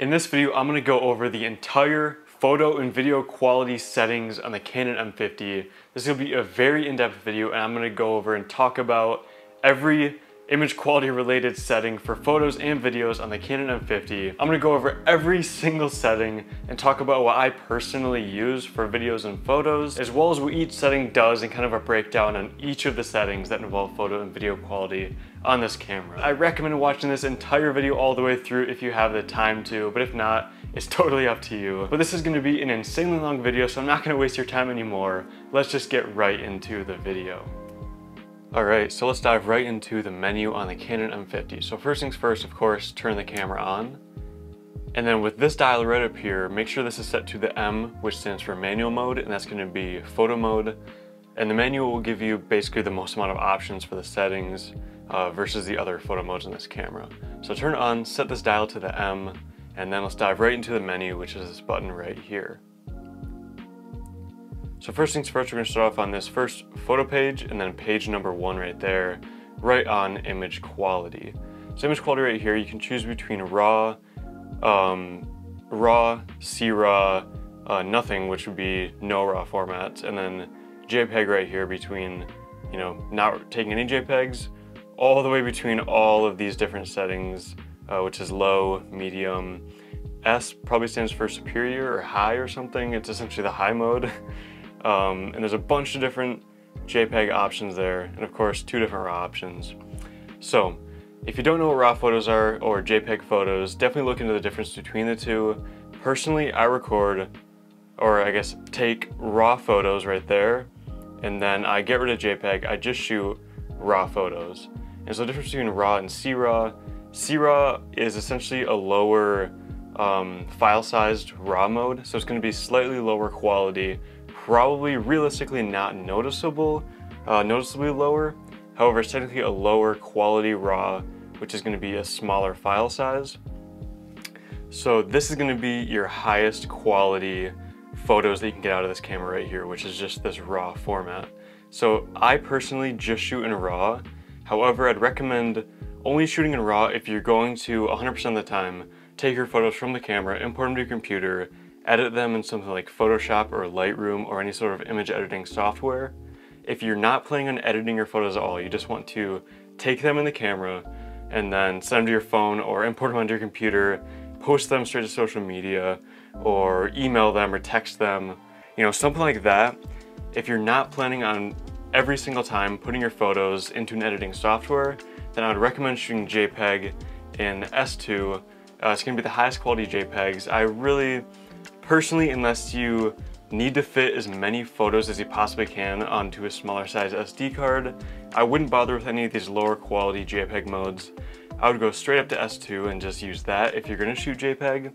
In this video, I'm gonna go over the entire photo and video quality settings on the Canon M50. This will be a very in-depth video and I'm gonna go over and talk about every image quality related setting for photos and videos on the Canon M50. I'm gonna go over every single setting and talk about what I personally use for videos and photos, as well as what each setting does and kind of a breakdown on each of the settings that involve photo and video quality on this camera. I recommend watching this entire video all the way through if you have the time to, but if not, it's totally up to you. But this is gonna be an insanely long video, so I'm not gonna waste your time anymore. Let's just get right into the video. Alright, so let's dive right into the menu on the Canon M50. So first things first, of course, turn the camera on. And then with this dial right up here, make sure this is set to the M, which stands for manual mode, and that's gonna be photo mode. And the manual will give you basically the most amount of options for the settings uh, versus the other photo modes in this camera. So turn on, set this dial to the M, and then let's dive right into the menu, which is this button right here. So first things first, we're gonna start off on this first photo page and then page number one right there, right on image quality. So image quality right here, you can choose between RAW, um, RAW, C-RAW, uh, nothing, which would be no RAW formats, and then JPEG right here between, you know, not taking any JPEGs, all the way between all of these different settings, uh, which is low, medium, S probably stands for superior or high or something. It's essentially the high mode. Um, and there's a bunch of different JPEG options there, and of course, two different RAW options. So, if you don't know what RAW photos are or JPEG photos, definitely look into the difference between the two. Personally, I record, or I guess take RAW photos right there, and then I get rid of JPEG, I just shoot RAW photos. And so the difference between RAW and C-RAW, C-RAW is essentially a lower um, file sized RAW mode, so it's going to be slightly lower quality probably realistically not noticeable, uh, noticeably lower. However, it's technically a lower quality RAW, which is going to be a smaller file size. So this is going to be your highest quality photos that you can get out of this camera right here, which is just this RAW format. So I personally just shoot in RAW. However, I'd recommend only shooting in RAW if you're going to 100% of the time take your photos from the camera, import them to your computer, edit them in something like Photoshop or Lightroom or any sort of image editing software. If you're not planning on editing your photos at all, you just want to take them in the camera and then send them to your phone or import them onto your computer, post them straight to social media or email them or text them, you know, something like that. If you're not planning on every single time putting your photos into an editing software, then I would recommend shooting JPEG in S2. Uh, it's gonna be the highest quality JPEGs. I really, Personally, unless you need to fit as many photos as you possibly can onto a smaller size SD card, I wouldn't bother with any of these lower quality JPEG modes. I would go straight up to S2 and just use that if you're gonna shoot JPEG.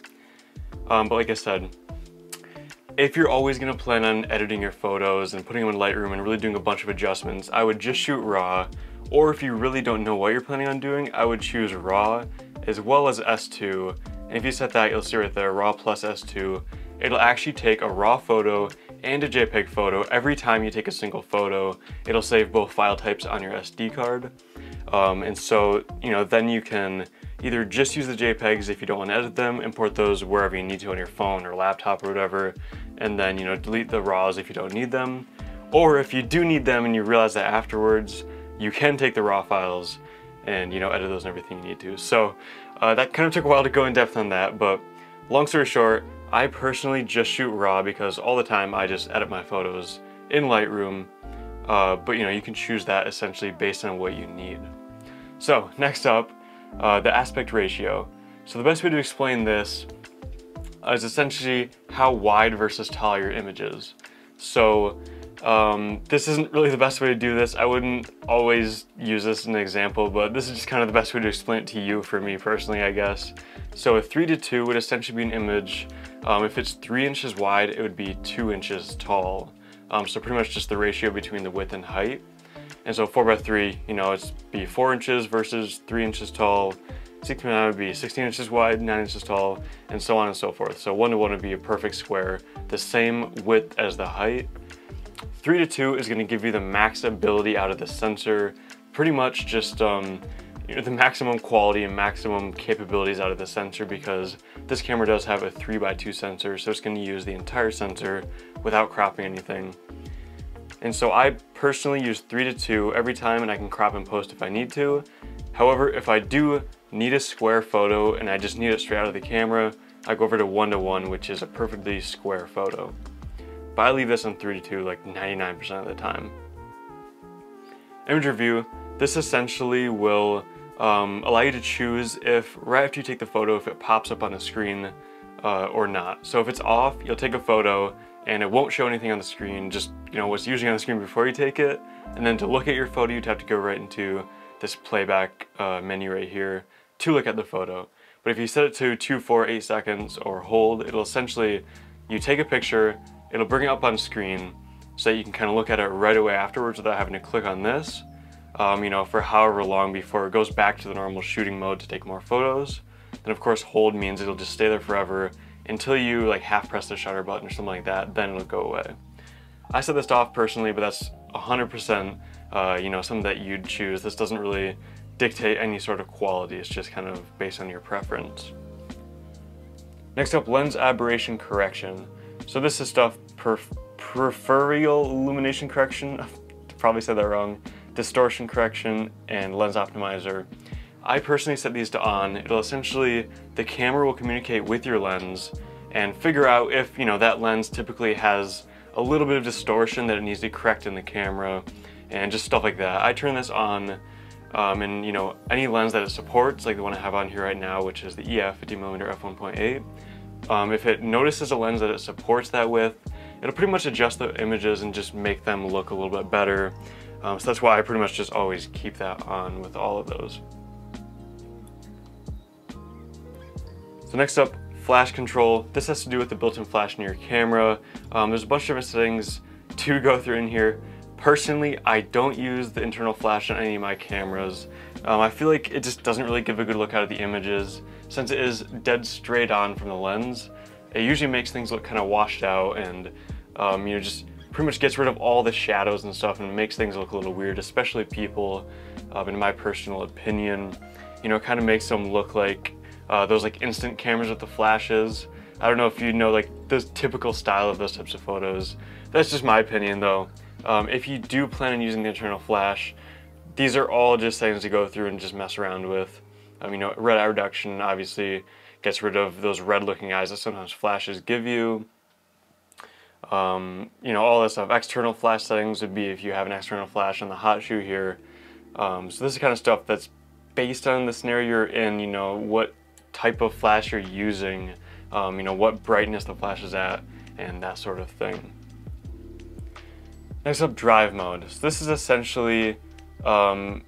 Um, but like I said, if you're always gonna plan on editing your photos and putting them in Lightroom and really doing a bunch of adjustments, I would just shoot RAW. Or if you really don't know what you're planning on doing, I would choose RAW as well as S2. And if you set that, you'll see right there, RAW plus S2 it'll actually take a raw photo and a JPEG photo every time you take a single photo. It'll save both file types on your SD card. Um, and so, you know, then you can either just use the JPEGs if you don't want to edit them, import those wherever you need to on your phone or laptop or whatever, and then, you know, delete the RAWs if you don't need them. Or if you do need them and you realize that afterwards, you can take the RAW files and, you know, edit those and everything you need to. So uh, that kind of took a while to go in depth on that, but long story short, I personally just shoot RAW because all the time I just edit my photos in Lightroom, uh, but you know, you can choose that essentially based on what you need. So next up, uh, the aspect ratio. So the best way to explain this is essentially how wide versus tall your image is. So um, this isn't really the best way to do this. I wouldn't always use this as an example, but this is just kind of the best way to explain it to you for me personally, I guess. So a 3 to 2 would essentially be an image um, if it's three inches wide, it would be two inches tall. Um, so pretty much just the ratio between the width and height. And so four by three, you know, it's be four inches versus three inches tall. Six by nine would be 16 inches wide, nine inches tall, and so on and so forth. So one to one would be a perfect square, the same width as the height. Three to two is gonna give you the max ability out of the sensor. Pretty much just um, you know, the maximum quality and maximum capabilities out of the sensor because this camera does have a 3x2 sensor, so it's going to use the entire sensor without cropping anything. And so I personally use 3 to 2 every time and I can crop and post if I need to. However, if I do need a square photo and I just need it straight out of the camera, I go over to 1 to 1, which is a perfectly square photo. But I leave this on 3 to 2 like 99% of the time. Image review, this essentially will um, allow you to choose if right after you take the photo if it pops up on the screen uh, or not. So if it's off, you'll take a photo and it won't show anything on the screen, just you know what's usually on the screen before you take it. And then to look at your photo, you'd have to go right into this playback uh, menu right here to look at the photo. But if you set it to 2, 4, 8 seconds or hold, it'll essentially, you take a picture, it'll bring it up on screen so that you can kind of look at it right away afterwards without having to click on this um, you know, for however long before it goes back to the normal shooting mode to take more photos. Then of course hold means it'll just stay there forever until you like half press the shutter button or something like that, then it'll go away. I set this off personally, but that's 100% uh, you know, something that you'd choose. This doesn't really dictate any sort of quality, it's just kind of based on your preference. Next up, lens aberration correction. So this is stuff per peripheral illumination correction. probably said that wrong distortion correction, and lens optimizer. I personally set these to on. It'll essentially, the camera will communicate with your lens and figure out if, you know, that lens typically has a little bit of distortion that it needs to correct in the camera and just stuff like that. I turn this on um, and, you know, any lens that it supports, like the one I have on here right now, which is the EF 50mm f1.8, um, if it notices a lens that it supports that with, it'll pretty much adjust the images and just make them look a little bit better. Um, so that's why I pretty much just always keep that on with all of those. So next up, flash control. This has to do with the built-in flash in your camera. Um, there's a bunch of different settings to go through in here. Personally, I don't use the internal flash on any of my cameras. Um, I feel like it just doesn't really give a good look out of the images. Since it is dead straight on from the lens, it usually makes things look kind of washed out and um, you know, just pretty much gets rid of all the shadows and stuff and makes things look a little weird, especially people, um, in my personal opinion. You know, kind of makes them look like uh, those like instant cameras with the flashes. I don't know if you know like the typical style of those types of photos. That's just my opinion though. Um, if you do plan on using the internal flash, these are all just things to go through and just mess around with. Um, you know, red eye reduction obviously gets rid of those red looking eyes that sometimes flashes give you. Um, you know, all this stuff. External flash settings would be if you have an external flash on the hot shoe here. Um, so this is kind of stuff that's based on the scenario you're in, you know, what type of flash you're using, um, you know, what brightness the flash is at, and that sort of thing. Next up, drive mode. So this is essentially um,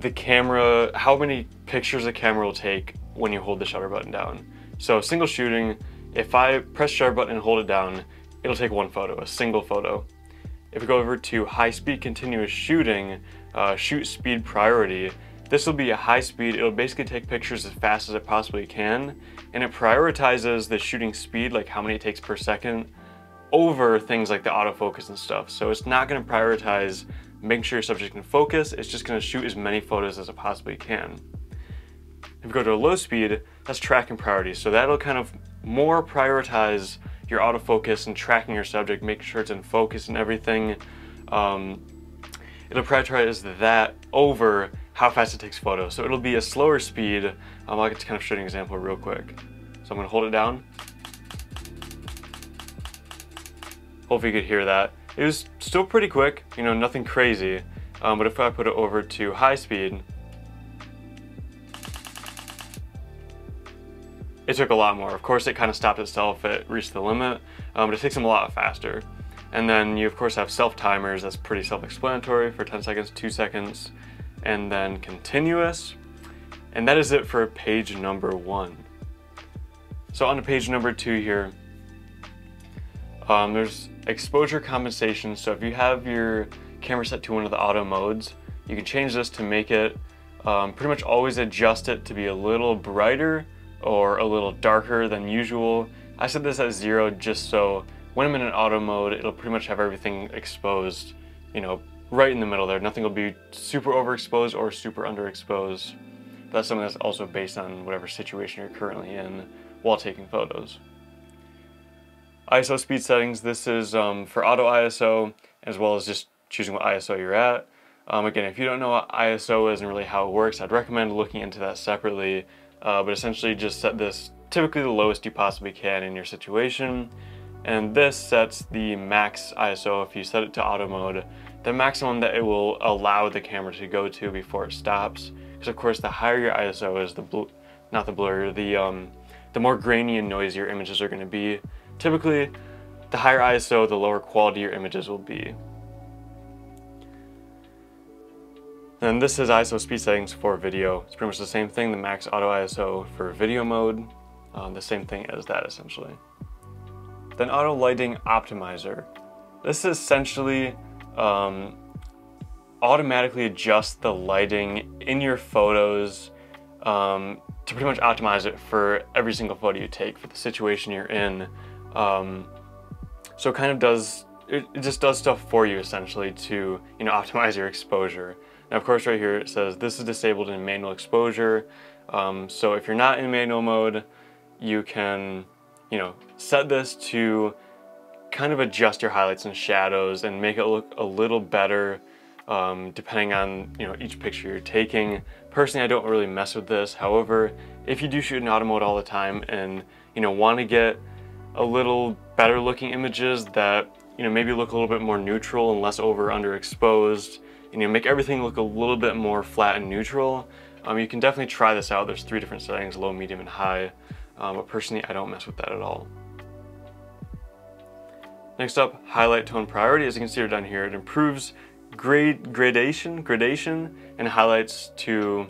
the camera, how many pictures the camera will take when you hold the shutter button down. So single shooting, if I press shutter button and hold it down, it'll take one photo, a single photo. If we go over to high speed continuous shooting, uh, shoot speed priority, this will be a high speed, it'll basically take pictures as fast as it possibly can, and it prioritizes the shooting speed, like how many it takes per second, over things like the autofocus and stuff. So it's not gonna prioritize making sure your subject can focus, it's just gonna shoot as many photos as it possibly can. If you go to a low speed, that's tracking priority. So that'll kind of more prioritize your autofocus and tracking your subject, making sure it's in focus and everything. Um, it'll prioritize that over how fast it takes photos. So it'll be a slower speed. Um, I'll get to kind of show you an example real quick. So I'm gonna hold it down. Hopefully you could hear that. It was still pretty quick, you know, nothing crazy. Um, but if I put it over to high speed, it took a lot more. Of course, it kind of stopped itself. It reached the limit, um, but it takes them a lot faster. And then you, of course, have self-timers. That's pretty self-explanatory for 10 seconds, 2 seconds, and then continuous. And that is it for page number one. So on to page number two here, um, there's exposure compensation. So if you have your camera set to one of the auto modes, you can change this to make it um, pretty much always adjust it to be a little brighter or a little darker than usual. I set this at zero just so when I'm in an auto mode, it'll pretty much have everything exposed, you know, right in the middle there. Nothing will be super overexposed or super underexposed. That's something that's also based on whatever situation you're currently in while taking photos. ISO speed settings, this is um, for auto ISO as well as just choosing what ISO you're at. Um, again, if you don't know what ISO is and really how it works, I'd recommend looking into that separately. Uh, but essentially just set this typically the lowest you possibly can in your situation. And this sets the max ISO if you set it to auto mode, the maximum that it will allow the camera to go to before it stops. Because of course the higher your ISO is, the not the blurrier, the, um, the more grainy and noisy your images are going to be. Typically, the higher ISO, the lower quality your images will be. And this is ISO speed settings for video. It's pretty much the same thing, the max auto ISO for video mode, um, the same thing as that essentially. Then auto lighting optimizer. This essentially um, automatically adjusts the lighting in your photos um, to pretty much optimize it for every single photo you take for the situation you're in. Um, so it kind of does, it, it just does stuff for you essentially to, you know, optimize your exposure. Now, of course, right here it says this is disabled in manual exposure. Um, so if you're not in manual mode, you can, you know, set this to kind of adjust your highlights and shadows and make it look a little better um, depending on, you know, each picture you're taking. Personally, I don't really mess with this. However, if you do shoot in auto mode all the time and, you know, want to get a little better looking images that, you know, maybe look a little bit more neutral and less over underexposed, and you know, make everything look a little bit more flat and neutral, um, you can definitely try this out. There's three different settings, low, medium, and high. Um, but personally, I don't mess with that at all. Next up, highlight tone priority. As you can see down here, it improves grade gradation, gradation, and highlights to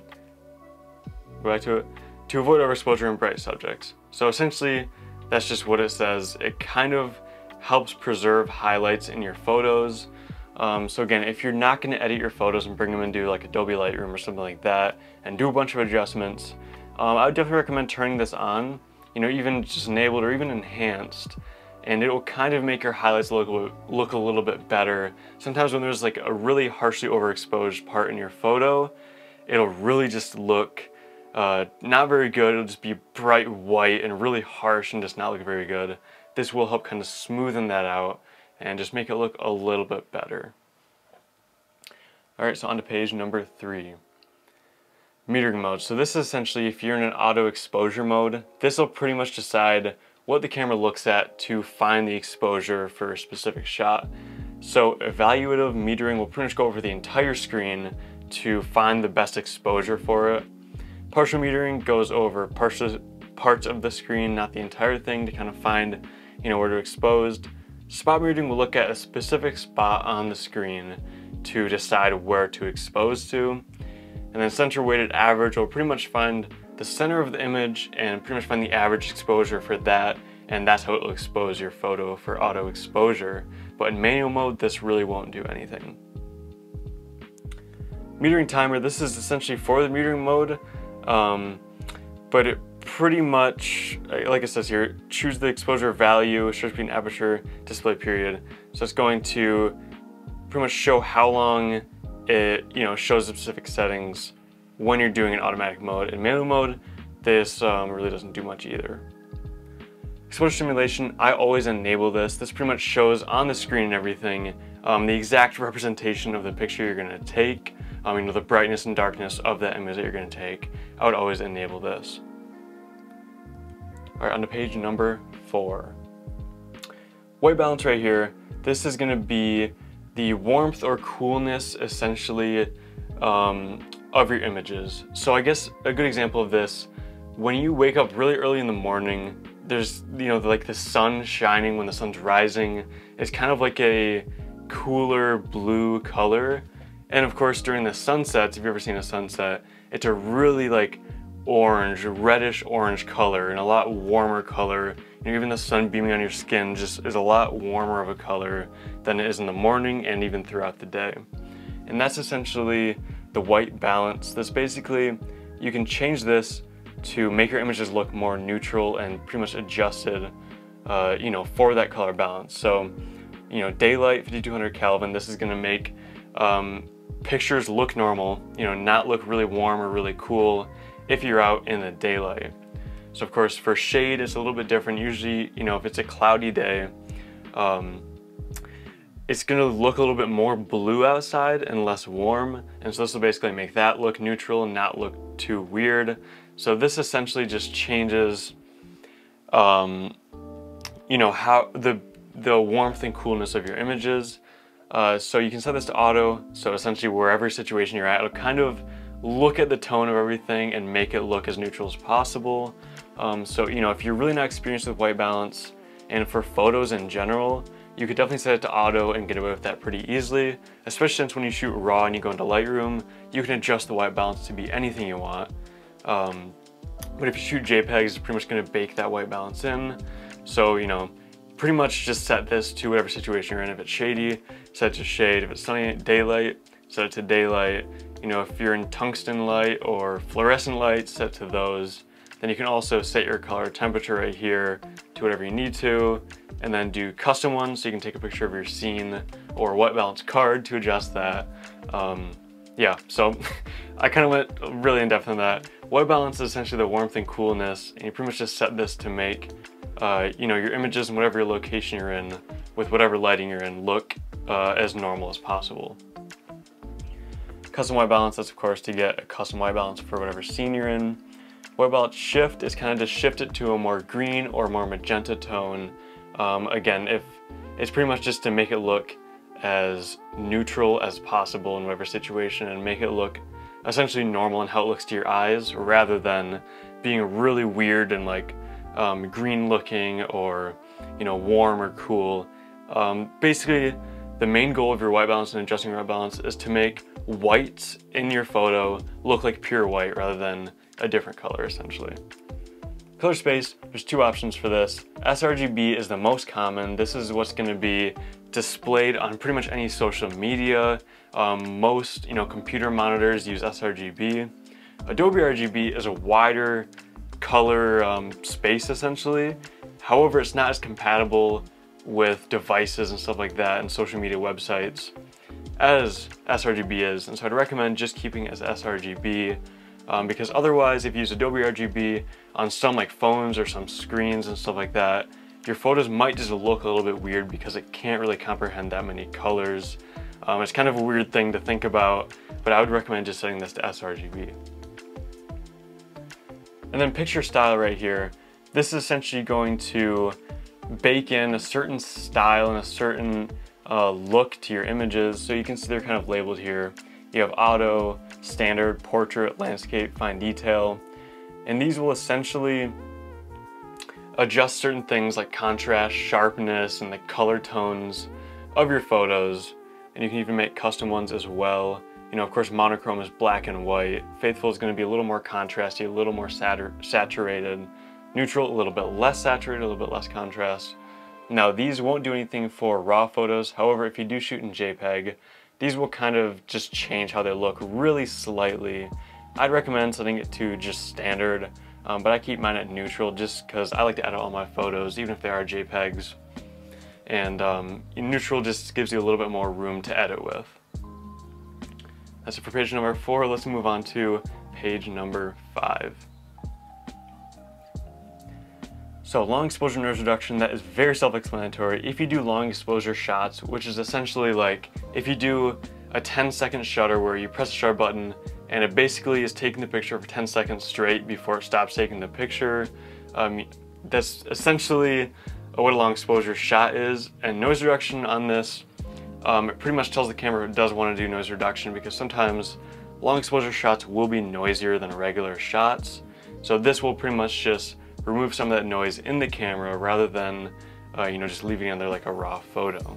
go back to it to avoid overexposure in bright subjects. So essentially, that's just what it says. It kind of helps preserve highlights in your photos um, so again, if you're not going to edit your photos and bring them into like Adobe Lightroom or something like that and do a bunch of adjustments, um, I would definitely recommend turning this on, you know, even just enabled or even enhanced. And it will kind of make your highlights look, look a little bit better. Sometimes when there's like a really harshly overexposed part in your photo, it'll really just look uh, not very good. It'll just be bright white and really harsh and just not look very good. This will help kind of smoothen that out and just make it look a little bit better. Alright, so on to page number three. Metering mode. So this is essentially if you're in an auto exposure mode, this will pretty much decide what the camera looks at to find the exposure for a specific shot. So evaluative metering will pretty much go over the entire screen to find the best exposure for it. Partial metering goes over partial, parts of the screen, not the entire thing, to kind of find you know where to exposed. Spot metering will look at a specific spot on the screen to decide where to expose to. And then center weighted average will pretty much find the center of the image and pretty much find the average exposure for that and that's how it will expose your photo for auto exposure. But in manual mode, this really won't do anything. Metering timer, this is essentially for the metering mode, um, but it pretty much, like it says here, choose the exposure value, shutter speed aperture, display period. So it's going to pretty much show how long it you know shows the specific settings when you're doing an automatic mode. In manual mode, this um, really doesn't do much either. Exposure simulation, I always enable this. This pretty much shows on the screen and everything um, the exact representation of the picture you're gonna take, um, you know, the brightness and darkness of that image that you're gonna take. I would always enable this. All right, on to page number four. White balance right here, this is gonna be the warmth or coolness essentially um, of your images. So I guess a good example of this, when you wake up really early in the morning, there's, you know, like the sun shining when the sun's rising. It's kind of like a cooler blue color. And of course, during the sunsets, if you've ever seen a sunset, it's a really like orange, reddish orange color and a lot warmer color. And even the sun beaming on your skin just is a lot warmer of a color than it is in the morning and even throughout the day. And that's essentially the white balance. This basically, you can change this to make your images look more neutral and pretty much adjusted, uh, you know, for that color balance. So, you know, daylight, 5200 Kelvin, this is gonna make um, pictures look normal, you know, not look really warm or really cool if you're out in the daylight. So of course for shade it's a little bit different. Usually, you know, if it's a cloudy day, um, it's gonna look a little bit more blue outside and less warm. And so this will basically make that look neutral and not look too weird. So this essentially just changes, um, you know, how the, the warmth and coolness of your images. Uh, so you can set this to auto. So essentially wherever situation you're at, it'll kind of look at the tone of everything and make it look as neutral as possible. Um, so, you know, if you're really not experienced with white balance and for photos in general, you could definitely set it to auto and get away with that pretty easily, especially since when you shoot RAW and you go into Lightroom, you can adjust the white balance to be anything you want. Um, but if you shoot JPEGs, it's pretty much gonna bake that white balance in. So, you know, pretty much just set this to whatever situation you're in. If it's shady, set to shade. If it's sunny daylight, set it to daylight. You know, if you're in tungsten light or fluorescent light, set to those. Then you can also set your color temperature right here to whatever you need to, and then do custom ones so you can take a picture of your scene or white balance card to adjust that. Um, yeah, so I kind of went really in depth on that. White balance is essentially the warmth and coolness, and you pretty much just set this to make uh, you know, your images and whatever location you're in, with whatever lighting you're in, look uh, as normal as possible. Custom white balance, that's of course to get a custom white balance for whatever scene you're in. White balance shift is kind of just shift it to a more green or more magenta tone. Um, again, if it's pretty much just to make it look as neutral as possible in whatever situation and make it look essentially normal in how it looks to your eyes rather than being really weird and like um, green looking or you know warm or cool. Um, basically, the main goal of your white balance and adjusting white balance is to make whites in your photo look like pure white rather than a different color essentially. Color space, there's two options for this. sRGB is the most common. This is what's gonna be displayed on pretty much any social media. Um, most you know, computer monitors use sRGB. Adobe RGB is a wider color um, space essentially. However, it's not as compatible with devices and stuff like that and social media websites as sRGB is. And so I'd recommend just keeping it as sRGB um, because otherwise if you use Adobe RGB on some like phones or some screens and stuff like that, your photos might just look a little bit weird because it can't really comprehend that many colors. Um, it's kind of a weird thing to think about, but I would recommend just setting this to sRGB. And then picture style right here. This is essentially going to bake in a certain style and a certain uh, look to your images. So you can see they're kind of labeled here. You have auto, standard, portrait, landscape, fine detail. And these will essentially adjust certain things like contrast, sharpness, and the color tones of your photos. And you can even make custom ones as well. You know, of course, monochrome is black and white. Faithful is going to be a little more contrasty, a little more saturated. Neutral, a little bit less saturated, a little bit less contrast. Now, these won't do anything for raw photos. However, if you do shoot in JPEG, these will kind of just change how they look really slightly. I'd recommend setting it to just standard, um, but I keep mine at neutral just because I like to edit all my photos, even if they are JPEGs. And um, neutral just gives you a little bit more room to edit with. That's it for page number four. Let's move on to page number five. So long exposure noise reduction, that is very self-explanatory. If you do long exposure shots, which is essentially like, if you do a 10 second shutter where you press the shutter button and it basically is taking the picture for 10 seconds straight before it stops taking the picture, um, that's essentially what a long exposure shot is. And noise reduction on this um, it pretty much tells the camera it does want to do noise reduction because sometimes long exposure shots will be noisier than regular shots. So this will pretty much just remove some of that noise in the camera rather than uh, you know just leaving it in there like a raw photo.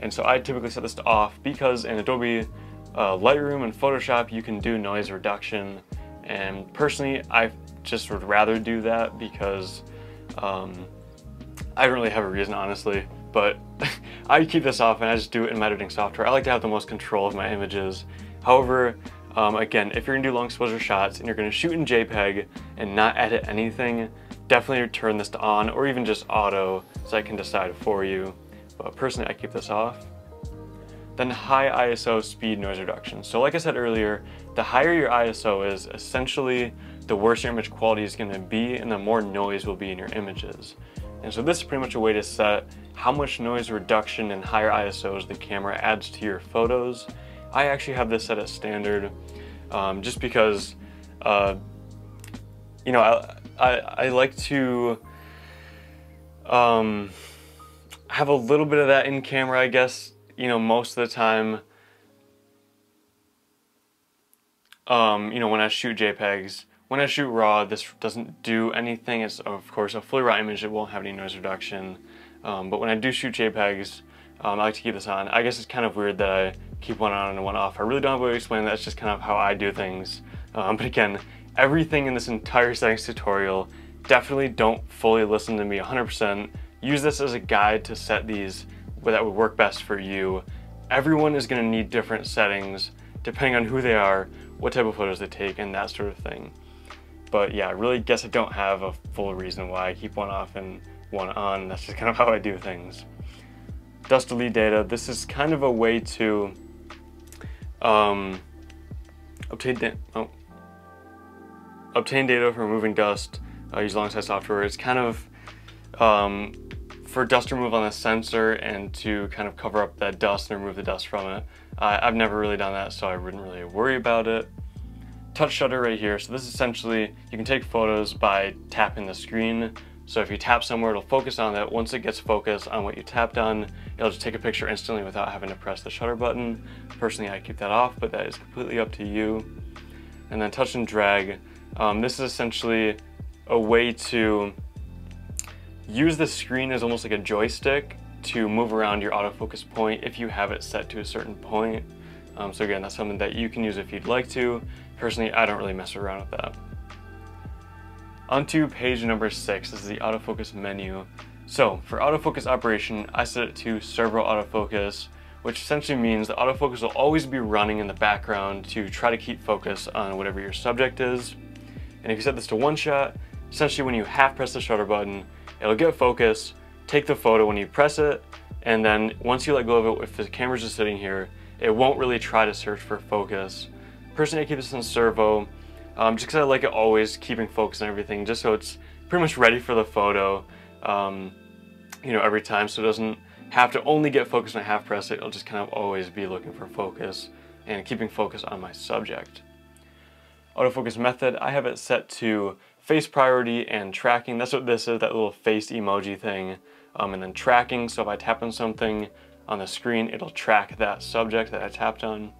And so I typically set this to off because in Adobe uh, Lightroom and Photoshop you can do noise reduction and personally I just would rather do that because um, I don't really have a reason honestly but I keep this off and I just do it in my editing software. I like to have the most control of my images. However, um, again, if you're gonna do long exposure shots and you're gonna shoot in JPEG and not edit anything, definitely turn this to on or even just auto so I can decide for you. But personally, I keep this off. then high ISO speed noise reduction. So like I said earlier, the higher your ISO is, essentially the worse your image quality is gonna be and the more noise will be in your images. And so this is pretty much a way to set how much noise reduction and higher ISOs the camera adds to your photos. I actually have this set at standard um, just because, uh, you know, I, I, I like to um, have a little bit of that in camera, I guess, you know, most of the time. Um, you know, when I shoot JPEGs, when I shoot RAW, this doesn't do anything. It's, of course, a fully raw image. It won't have any noise reduction. Um, but when I do shoot JPEGs, um, I like to keep this on. I guess it's kind of weird that I keep one on and one off. I really don't have a way to explain that. It's just kind of how I do things. Um, but again, everything in this entire settings tutorial, definitely don't fully listen to me 100%. Use this as a guide to set these that would work best for you. Everyone is going to need different settings depending on who they are, what type of photos they take, and that sort of thing. But yeah, I really guess I don't have a full reason why I keep one off and one on. That's just kind of how I do things. Dust delete data. This is kind of a way to um, obtain, oh, obtain data from removing dust uh, use alongside software. It's kind of um, for dust removal on the sensor and to kind of cover up that dust and remove the dust from it. Uh, I've never really done that, so I wouldn't really worry about it. Touch shutter right here. So this is essentially, you can take photos by tapping the screen. So if you tap somewhere, it'll focus on that. Once it gets focused on what you tapped on, it'll just take a picture instantly without having to press the shutter button. Personally, I keep that off, but that is completely up to you. And then touch and drag. Um, this is essentially a way to use the screen as almost like a joystick to move around your autofocus point if you have it set to a certain point. Um, so again, that's something that you can use if you'd like to. Personally, I don't really mess around with that. Onto page number six, this is the autofocus menu. So for autofocus operation, I set it to servo autofocus, which essentially means the autofocus will always be running in the background to try to keep focus on whatever your subject is. And if you set this to one shot, essentially when you half press the shutter button, it'll get focus, take the photo when you press it, and then once you let go of it, if the camera's just sitting here, it won't really try to search for focus. Personally, I keep this in servo, um, just because I like it always keeping focus and everything, just so it's pretty much ready for the photo, um, you know, every time, so it doesn't have to only get focused when I half press it, it'll just kind of always be looking for focus and keeping focus on my subject. Autofocus method, I have it set to face priority and tracking. That's what this is, that little face emoji thing. Um, and then tracking, so if I tap on something on the screen, it'll track that subject that I tapped on.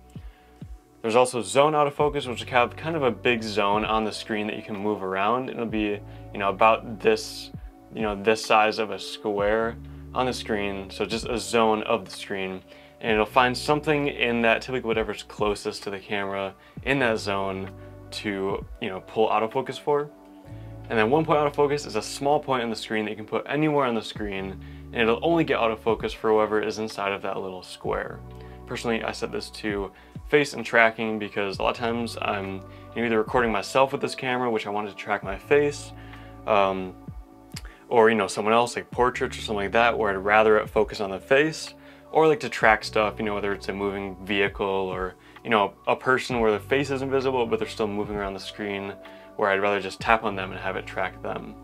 There's also zone autofocus, which have kind of a big zone on the screen that you can move around. It'll be, you know, about this, you know, this size of a square on the screen. So just a zone of the screen. And it'll find something in that, typically whatever's closest to the camera in that zone to, you know, pull autofocus for. And then one point autofocus is a small point on the screen that you can put anywhere on the screen and it'll only get autofocus for whoever is inside of that little square. Personally, I set this to face and tracking because a lot of times I'm either recording myself with this camera, which I wanted to track my face, um, or you know someone else like portraits or something like that where I'd rather it focus on the face, or like to track stuff, you know, whether it's a moving vehicle or you know a person where the face isn't visible but they're still moving around the screen where I'd rather just tap on them and have it track them.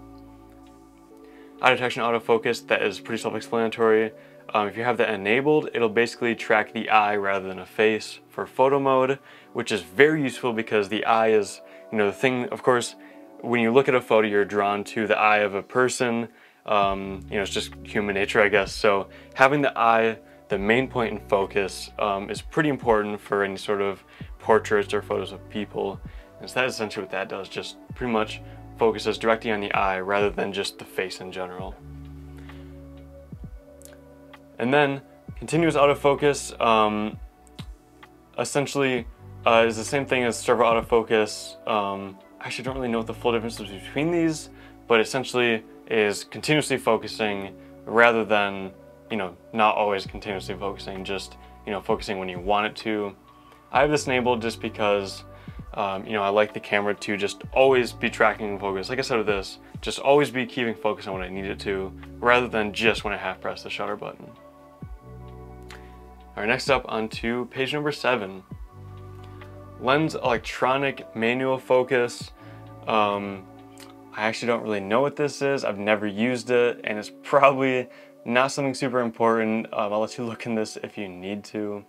Eye detection autofocus, that is pretty self-explanatory. Um, if you have that enabled, it'll basically track the eye rather than a face for photo mode, which is very useful because the eye is, you know, the thing, of course, when you look at a photo, you're drawn to the eye of a person. Um, you know, it's just human nature, I guess. So having the eye, the main point in focus, um, is pretty important for any sort of portraits or photos of people. And so that's essentially what that does, just pretty much focuses directly on the eye rather than just the face in general. And then continuous autofocus um, essentially uh, is the same thing as servo autofocus. Um, I actually don't really know what the full difference is between these, but essentially is continuously focusing rather than, you know, not always continuously focusing, just, you know, focusing when you want it to. I have this enabled just because um, you know, I like the camera to just always be tracking focus. Like I said with this, just always be keeping focus on what I need it to, rather than just when I half press the shutter button. All right, next up onto page number seven. Lens electronic manual focus. Um, I actually don't really know what this is. I've never used it and it's probably not something super important. Um, I'll let you look in this if you need to.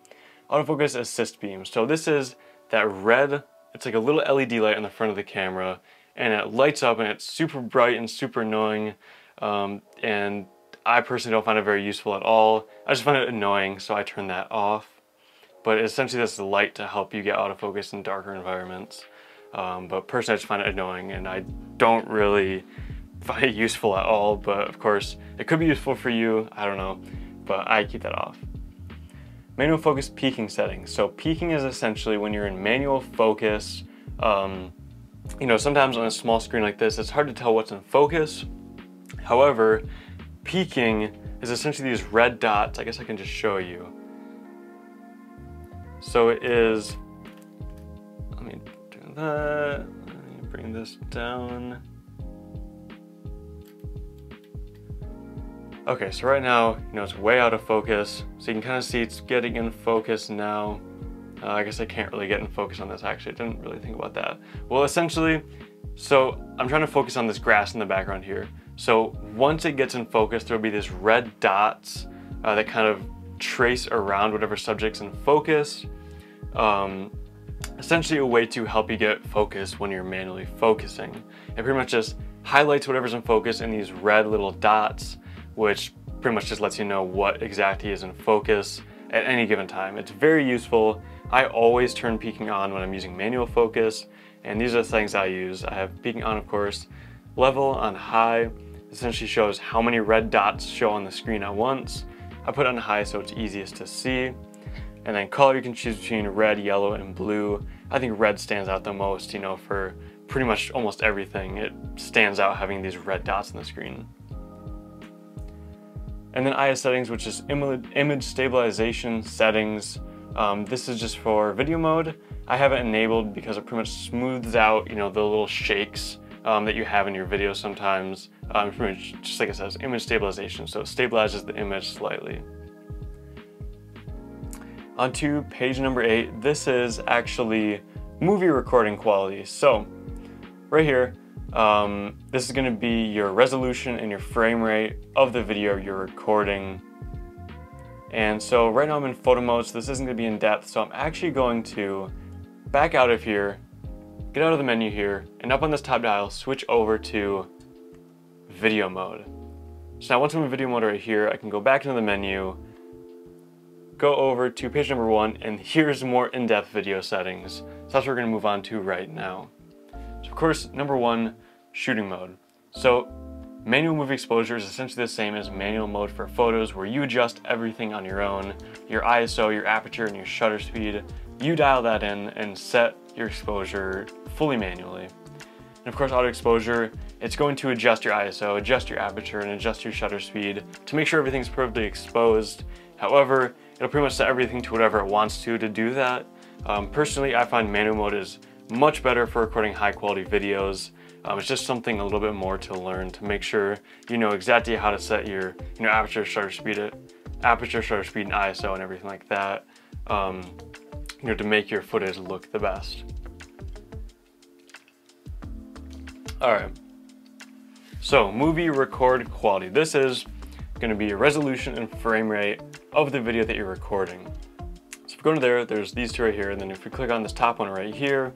Autofocus assist beam. So this is that red, it's like a little LED light on the front of the camera and it lights up and it's super bright and super annoying. Um, and I personally don't find it very useful at all. I just find it annoying, so I turn that off. But essentially that's the light to help you get autofocus in darker environments. Um, but personally I just find it annoying and I don't really find it useful at all. But of course, it could be useful for you, I don't know. But I keep that off. Manual focus peaking settings. So peaking is essentially when you're in manual focus, um, you know, sometimes on a small screen like this, it's hard to tell what's in focus. However, peaking is essentially these red dots. I guess I can just show you. So it is, let me do that, let me bring this down. Okay, so right now, you know, it's way out of focus. So you can kind of see it's getting in focus now. Uh, I guess I can't really get in focus on this actually. I didn't really think about that. Well, essentially, so I'm trying to focus on this grass in the background here. So once it gets in focus, there'll be these red dots uh, that kind of trace around whatever subject's in focus. Um, essentially a way to help you get focus when you're manually focusing. It pretty much just highlights whatever's in focus in these red little dots, which pretty much just lets you know what exactly is in focus at any given time. It's very useful. I always turn peaking on when I'm using manual focus, and these are the things I use. I have peaking on, of course, level on high, essentially shows how many red dots show on the screen at once. I put on high so it's easiest to see. And then color, you can choose between red, yellow, and blue. I think red stands out the most, you know, for pretty much almost everything. It stands out having these red dots on the screen. And then IS settings, which is image stabilization settings. Um, this is just for video mode. I have it enabled because it pretty much smooths out, you know, the little shakes um, that you have in your video sometimes. Um, just like it says, image stabilization. So it stabilizes the image slightly. On to page number eight. This is actually movie recording quality. So right here, um, this is gonna be your resolution and your frame rate of the video you're recording. And so right now I'm in photo mode, so this isn't gonna be in depth. So I'm actually going to back out of here, get out of the menu here, and up on this top dial, switch over to video mode. So now once I'm in video mode right here, I can go back into the menu, go over to page number one, and here's more in-depth video settings. So that's what we're gonna move on to right now. So of course, number one, shooting mode. So manual movie exposure is essentially the same as manual mode for photos where you adjust everything on your own, your ISO, your aperture, and your shutter speed. You dial that in and set your exposure fully manually. And of course, auto exposure, it's going to adjust your ISO, adjust your aperture, and adjust your shutter speed to make sure everything's perfectly exposed. However, it'll pretty much set everything to whatever it wants to to do that. Um, personally, I find manual mode is much better for recording high quality videos. Um, it's just something a little bit more to learn to make sure you know exactly how to set your you know aperture, shutter speed, aperture, shutter speed, and ISO, and everything like that. Um, you know, to make your footage look the best. All right. So movie record quality. This is going to be your resolution and frame rate of the video that you're recording. So if we go to there, there's these two right here, and then if we click on this top one right here,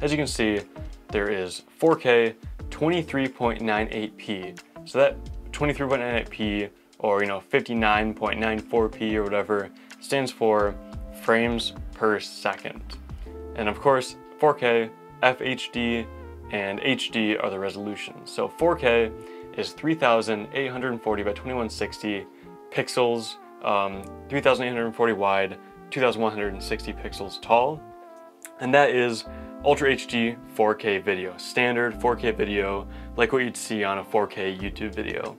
as you can see, there is 4K 23.98p. So that 23.98p or you know 59.94p or whatever stands for frames per second. And of course, 4K, FHD, and HD are the resolutions. So 4K is 3840 by 2160 pixels, um, 3840 wide, 2160 pixels tall. And that is Ultra HD 4K video, standard 4K video, like what you'd see on a 4K YouTube video.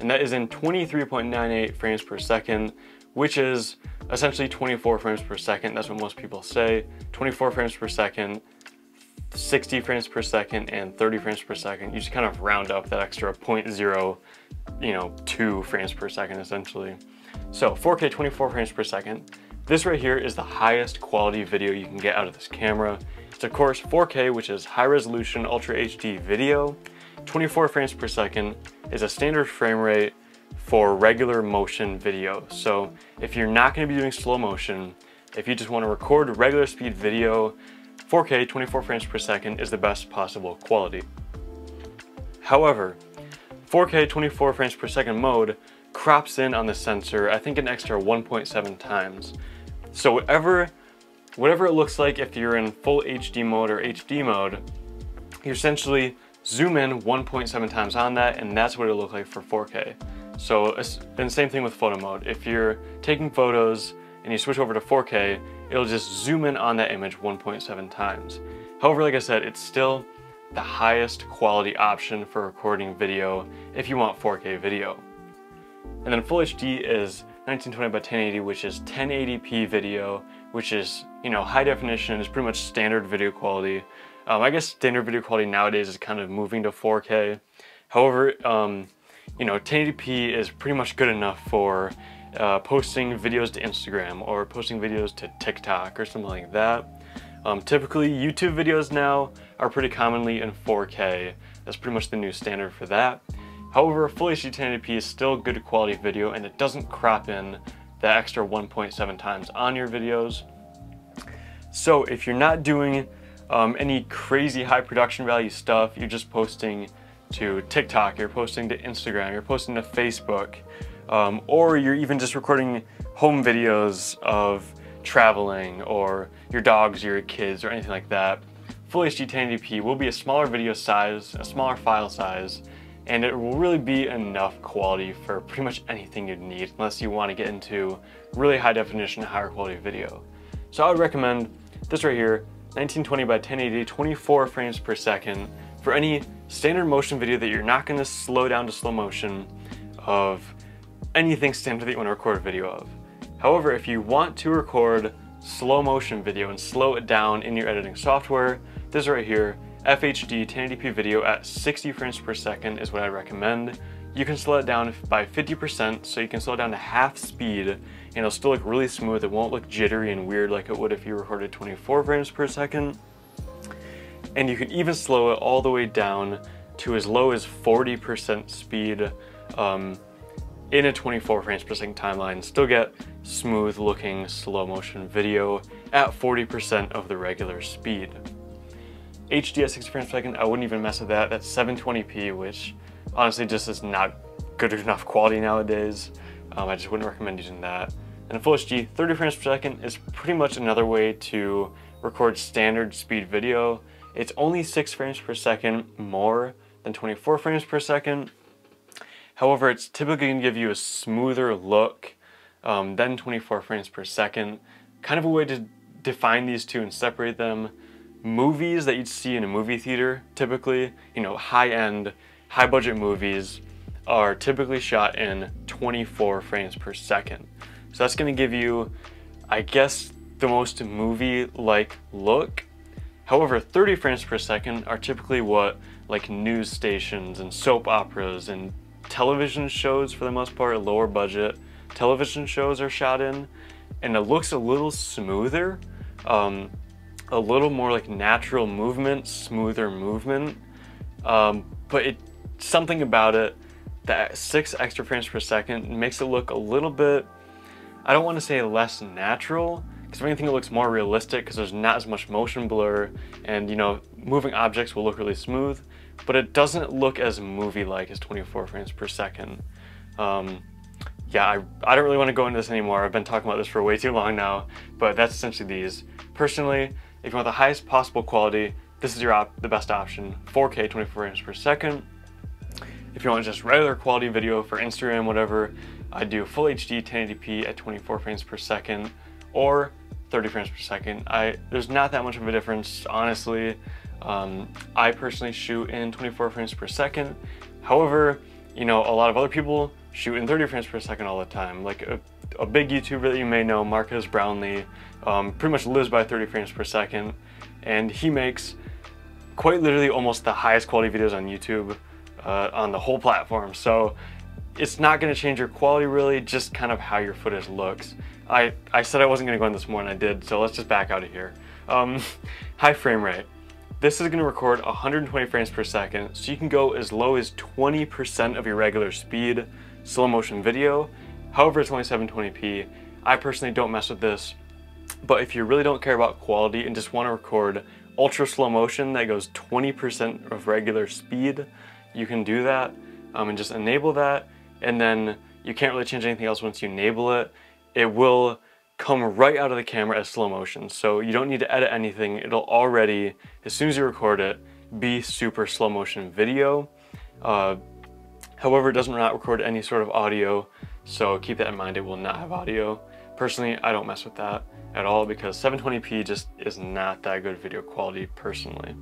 And that is in 23.98 frames per second, which is essentially 24 frames per second. That's what most people say. 24 frames per second 60 frames per second and 30 frames per second. You just kind of round up that extra 0.0, you know, 2 frames per second essentially. So 4K 24 frames per second. This right here is the highest quality video you can get out of this camera. It's of course 4K, which is high resolution Ultra HD video. 24 frames per second is a standard frame rate for regular motion video. So if you're not gonna be doing slow motion, if you just wanna record regular speed video, 4K 24 frames per second is the best possible quality. However, 4K 24 frames per second mode crops in on the sensor, I think an extra 1.7 times. So whatever, whatever it looks like if you're in full HD mode or HD mode, you essentially zoom in 1.7 times on that and that's what it'll look like for 4K. So and same thing with photo mode. If you're taking photos and you switch over to 4K, it'll just zoom in on that image 1.7 times. However, like I said, it's still the highest quality option for recording video if you want 4K video. And then Full HD is 1920 by 1080, which is 1080p video, which is, you know, high definition, is pretty much standard video quality. Um, I guess standard video quality nowadays is kind of moving to 4K. However, um, you know, 1080p is pretty much good enough for uh, posting videos to Instagram or posting videos to TikTok or something like that. Um, typically, YouTube videos now are pretty commonly in 4K. That's pretty much the new standard for that. However, Full HD 1080p is still good quality video and it doesn't crop in the extra 1.7 times on your videos. So if you're not doing um, any crazy high production value stuff, you're just posting to TikTok, you're posting to Instagram, you're posting to Facebook, um, or you're even just recording home videos of traveling or your dogs, your kids, or anything like that. Full HD 1080p will be a smaller video size, a smaller file size, and it will really be enough quality for pretty much anything you'd need unless you want to get into really high definition, higher quality video. So I would recommend this right here, 1920 by 1080, 24 frames per second for any standard motion video that you're not going to slow down to slow motion of anything standard that you want to record a video of. However, if you want to record slow motion video and slow it down in your editing software, this right here FHD 1080p video at 60 frames per second is what I recommend. You can slow it down by 50%, so you can slow it down to half speed, and it'll still look really smooth. It won't look jittery and weird like it would if you recorded 24 frames per second. And you can even slow it all the way down to as low as 40% speed um, in a 24 frames per second timeline. Still get smooth looking slow motion video at 40% of the regular speed. HD at 60 frames per second, I wouldn't even mess with that. That's 720p, which honestly just is not good enough quality nowadays. Um, I just wouldn't recommend using that. And Full HD, 30 frames per second is pretty much another way to record standard speed video. It's only 6 frames per second more than 24 frames per second. However, it's typically going to give you a smoother look um, than 24 frames per second. Kind of a way to define these two and separate them movies that you'd see in a movie theater typically, you know, high-end, high-budget movies are typically shot in 24 frames per second. So that's gonna give you, I guess, the most movie-like look. However, 30 frames per second are typically what like news stations and soap operas and television shows for the most part, lower budget television shows are shot in. And it looks a little smoother. Um, a little more like natural movement, smoother movement. Um, but it something about it that six extra frames per second makes it look a little bit, I don't want to say less natural, because if anything it looks more realistic because there's not as much motion blur and you know, moving objects will look really smooth, but it doesn't look as movie-like as 24 frames per second. Um, yeah, I, I don't really want to go into this anymore. I've been talking about this for way too long now, but that's essentially these. Personally, if you want the highest possible quality, this is your the best option, 4K 24 frames per second. If you want just regular quality video for Instagram, whatever, I do full HD 1080p at 24 frames per second or 30 frames per second. I There's not that much of a difference, honestly. Um, I personally shoot in 24 frames per second. However, you know, a lot of other people shoot in 30 frames per second all the time. Like a, a big YouTuber that you may know, Marques Brownlee, um, pretty much lives by 30 frames per second, and he makes quite literally almost the highest quality videos on YouTube uh, on the whole platform. So it's not gonna change your quality really, just kind of how your footage looks. I, I said I wasn't gonna go in this more and I did, so let's just back out of here. Um, high frame rate. This is gonna record 120 frames per second, so you can go as low as 20% of your regular speed slow motion video. However, it's only 720p. I personally don't mess with this, but if you really don't care about quality and just wanna record ultra slow motion that goes 20% of regular speed, you can do that um, and just enable that and then you can't really change anything else once you enable it. It will come right out of the camera as slow motion. So you don't need to edit anything. It'll already, as soon as you record it, be super slow motion video. Uh, however, it doesn't not record any sort of audio. So keep that in mind, it will not have audio. Personally, I don't mess with that at all because 720p just is not that good video quality personally.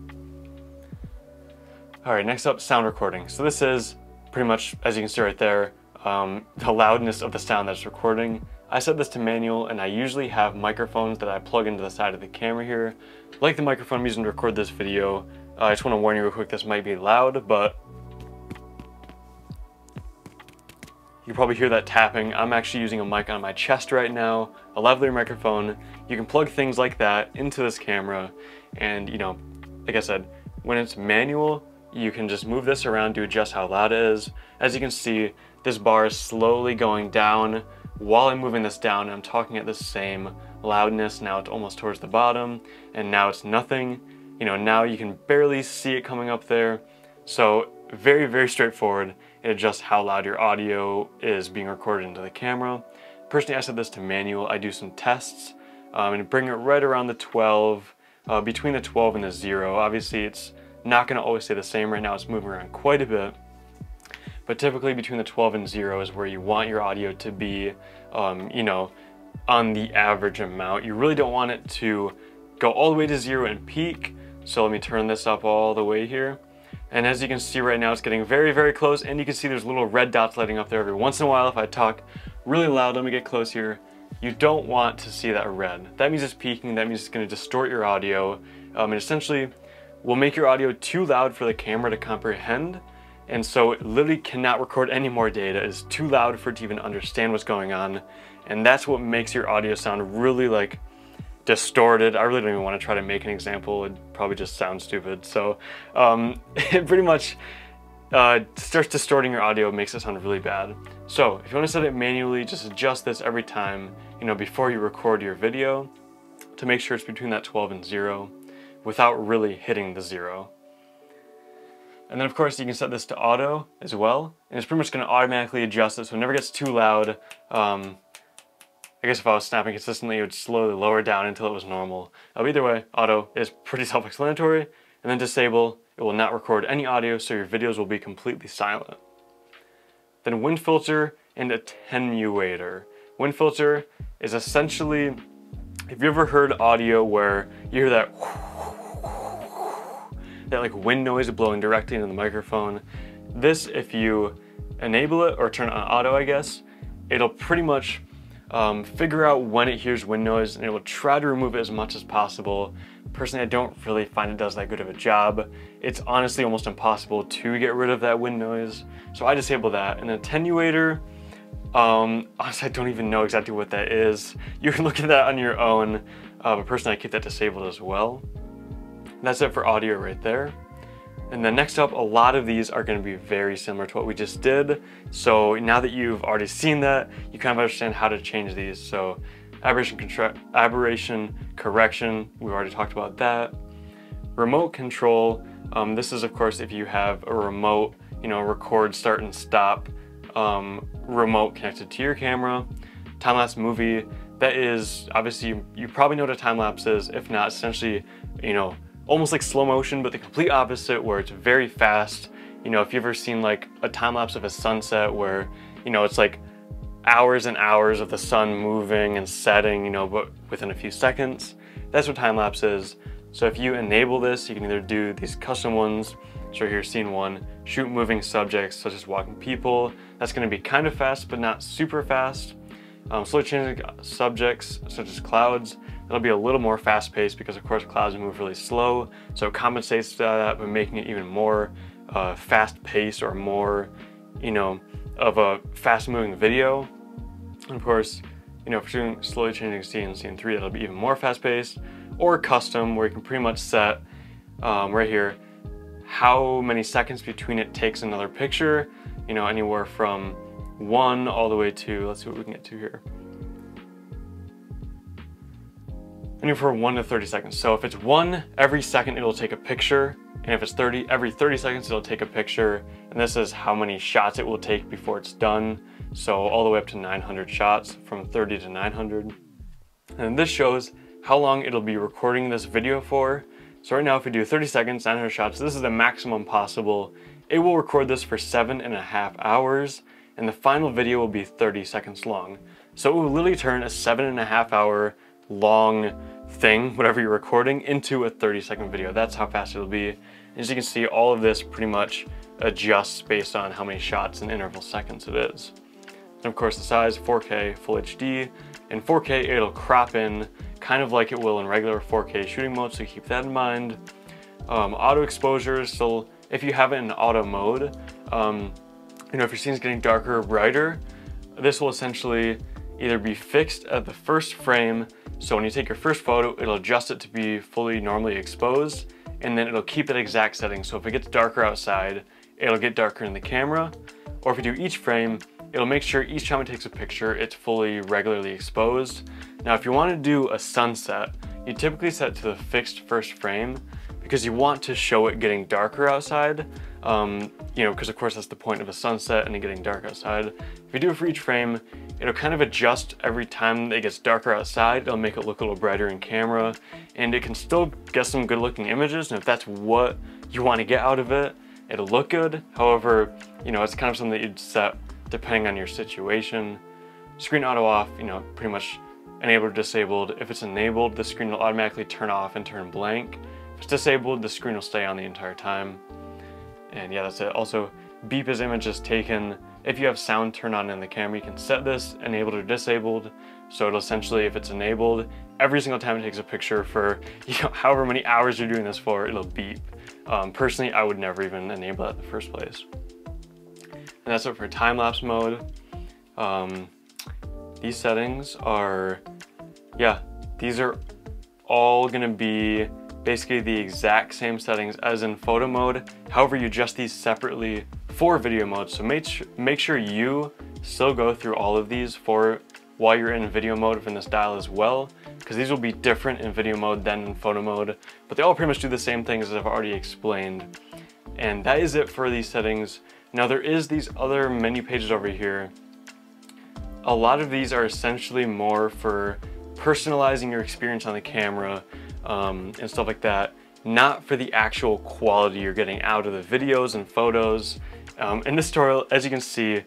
All right, next up, sound recording. So this is pretty much, as you can see right there, um, the loudness of the sound that's recording. I set this to manual and I usually have microphones that I plug into the side of the camera here. Like the microphone I'm using to record this video, uh, I just want to warn you real quick, this might be loud, but you probably hear that tapping. I'm actually using a mic on my chest right now, a lavalier microphone. You can plug things like that into this camera and you know, like I said, when it's manual, you can just move this around to adjust how loud it is. As you can see, this bar is slowly going down while I'm moving this down. I'm talking at the same loudness. Now it's almost towards the bottom and now it's nothing. You know, now you can barely see it coming up there. So very, very straightforward. It adjusts how loud your audio is being recorded into the camera. Personally, I set this to manual. I do some tests um, and bring it right around the 12, uh, between the 12 and the zero. Obviously it's not gonna always stay the same. Right now it's moving around quite a bit. But typically between the 12 and zero is where you want your audio to be, um, you know, on the average amount. You really don't want it to go all the way to zero and peak. So let me turn this up all the way here. And as you can see right now, it's getting very, very close. And you can see there's little red dots lighting up there every once in a while. If I talk really loud, let me get close here. You don't want to see that red. That means it's peaking. That means it's gonna distort your audio. Um, and essentially, will make your audio too loud for the camera to comprehend. And so it literally cannot record any more data. It's too loud for it to even understand what's going on. And that's what makes your audio sound really like distorted. I really don't even want to try to make an example. It probably just sounds stupid. So um, it pretty much uh, starts distorting your audio, makes it sound really bad. So if you want to set it manually, just adjust this every time, you know, before you record your video to make sure it's between that 12 and zero without really hitting the zero. And then of course you can set this to auto as well, and it's pretty much to automatically adjust it so it never gets too loud. Um, I guess if I was snapping consistently, it would slowly lower down until it was normal. Uh, either way, auto is pretty self-explanatory. And then disable, it will not record any audio, so your videos will be completely silent. Then wind filter and attenuator. Wind filter is essentially, have you ever heard audio where you hear that that like wind noise blowing directly into the microphone. This, if you enable it or turn it on auto, I guess, it'll pretty much um, figure out when it hears wind noise and it will try to remove it as much as possible. Personally, I don't really find it does that good of a job. It's honestly almost impossible to get rid of that wind noise. So I disable that. An attenuator, um, honestly, I don't even know exactly what that is. You can look at that on your own, uh, but personally, I keep that disabled as well. That's it for audio right there. And then next up, a lot of these are gonna be very similar to what we just did. So now that you've already seen that, you kind of understand how to change these. So aberration, aberration correction, we've already talked about that. Remote control, um, this is of course if you have a remote, you know, record, start and stop um, remote connected to your camera. Time-lapse movie, that is, obviously you, you probably know what a time-lapse is. If not, essentially, you know, almost like slow motion, but the complete opposite where it's very fast. You know, if you've ever seen like a time lapse of a sunset where, you know, it's like hours and hours of the sun moving and setting, you know, but within a few seconds, that's what time lapse is. So if you enable this, you can either do these custom ones, so here scene one, shoot moving subjects such as walking people. That's gonna be kind of fast, but not super fast. Um, slow changing subjects such as clouds. It'll be a little more fast paced because of course clouds move really slow. So it compensates that by making it even more uh, fast paced or more, you know, of a fast moving video. And of course, you know, if you're doing slowly changing scene, scene three, that'll be even more fast paced. Or custom, where you can pretty much set um, right here how many seconds between it takes another picture, you know, anywhere from one all the way to, let's see what we can get to here. Anywhere from one to 30 seconds. So if it's one, every second it'll take a picture, and if it's 30, every 30 seconds it'll take a picture, and this is how many shots it will take before it's done. So all the way up to 900 shots, from 30 to 900. And this shows how long it'll be recording this video for. So right now if we do 30 seconds, 900 shots, this is the maximum possible. It will record this for seven and a half hours, and the final video will be 30 seconds long. So it will literally turn a seven and a half hour long thing, whatever you're recording, into a 30 second video. That's how fast it'll be. As you can see, all of this pretty much adjusts based on how many shots and interval seconds it is. And of course the size, 4K, Full HD. In 4K, it'll crop in kind of like it will in regular 4K shooting mode, so keep that in mind. Um, auto exposure, so if you have it in auto mode, um, you know, if your scene is getting darker or brighter, this will essentially either be fixed at the first frame, so when you take your first photo, it'll adjust it to be fully normally exposed, and then it'll keep that exact setting. So if it gets darker outside, it'll get darker in the camera, or if you do each frame, it'll make sure each time it takes a picture, it's fully regularly exposed. Now, if you want to do a sunset, you typically set to the fixed first frame because you want to show it getting darker outside. Um, you know, because of course that's the point of a sunset and it getting dark outside. If you do it for each frame, it'll kind of adjust every time it gets darker outside. It'll make it look a little brighter in camera and it can still get some good looking images. And if that's what you want to get out of it, it'll look good. However, you know, it's kind of something that you'd set depending on your situation. Screen auto off, you know, pretty much enabled or disabled. If it's enabled, the screen will automatically turn off and turn blank. If it's disabled, the screen will stay on the entire time. And yeah, that's it. Also, beep as image is taken. If you have sound turned on in the camera, you can set this enabled or disabled. So it'll essentially, if it's enabled, every single time it takes a picture for you know, however many hours you're doing this for, it'll beep. Um, personally, I would never even enable that in the first place. And that's it for time-lapse mode. Um, these settings are, yeah, these are all gonna be basically the exact same settings as in photo mode. However, you adjust these separately for video mode. So make, make sure you still go through all of these for while you're in video mode from this dial as well, because these will be different in video mode than in photo mode, but they all pretty much do the same things as I've already explained. And that is it for these settings. Now there is these other menu pages over here. A lot of these are essentially more for personalizing your experience on the camera um, and stuff like that, not for the actual quality you're getting out of the videos and photos. Um, in this tutorial, as you can see,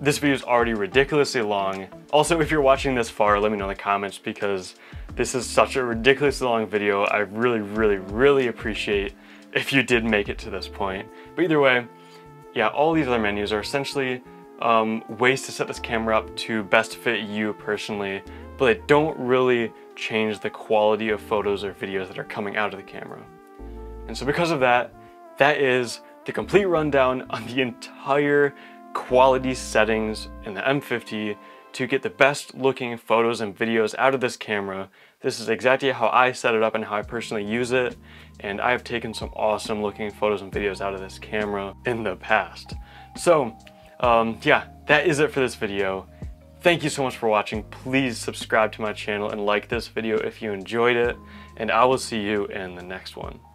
this video is already ridiculously long. Also, if you're watching this far, let me know in the comments because this is such a ridiculously long video. I really, really, really appreciate if you did make it to this point. But either way, yeah, all these other menus are essentially um, ways to set this camera up to best fit you personally, but they don't really change the quality of photos or videos that are coming out of the camera. And so because of that, that is the complete rundown on the entire quality settings in the M50 to get the best looking photos and videos out of this camera. This is exactly how I set it up and how I personally use it. And I've taken some awesome looking photos and videos out of this camera in the past. So um, yeah, that is it for this video. Thank you so much for watching. Please subscribe to my channel and like this video if you enjoyed it. And I will see you in the next one.